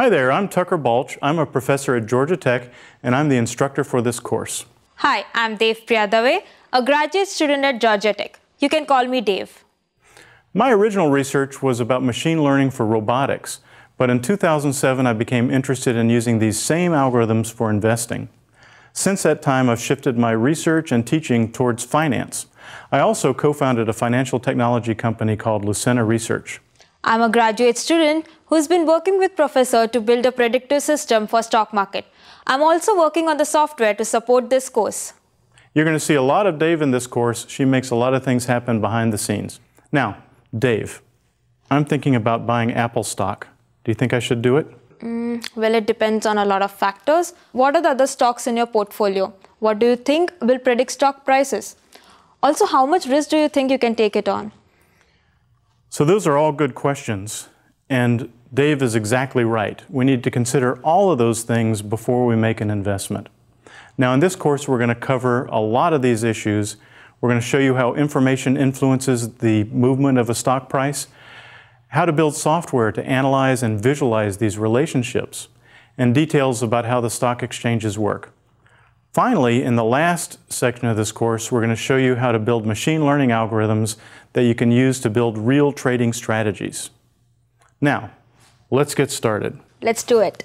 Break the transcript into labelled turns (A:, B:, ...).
A: Hi there, I'm Tucker Balch. I'm a professor at Georgia Tech, and I'm the instructor for this course.
B: Hi, I'm Devpriya Dave, a graduate student at Georgia Tech. You can call me Dave.
A: My original research was about machine learning for robotics, but in 2007 I became interested in using these same algorithms for investing. Since that time, I've shifted my research and teaching towards finance. I also co-founded a financial technology company called Lucena Research.
B: I'm a graduate student who's been working with Professor to build a predictive system for stock market. I'm also working on the software to support this course.
A: You're going to see a lot of Dave in this course. She makes a lot of things happen behind the scenes. Now, Dave, I'm thinking about buying Apple stock. Do you think I should do it?
B: Mm, well, it depends on a lot of factors. What are the other stocks in your portfolio? What do you think will predict stock prices? Also, how much risk do you think you can take it on?
A: So, those are all good questions. And Dave is exactly right. We need to consider all of those things before we make an investment. Now, in this course, we're going to cover a lot of these issues. We're going to show you how information influences the movement of a stock price how to build software to analyze and visualize these relationships, and details about how the stock exchanges work. Finally, in the last section of this course, we're going to show you how to build machine learning algorithms that you can use to build real trading strategies. Now, let's get started.
B: Let's do it.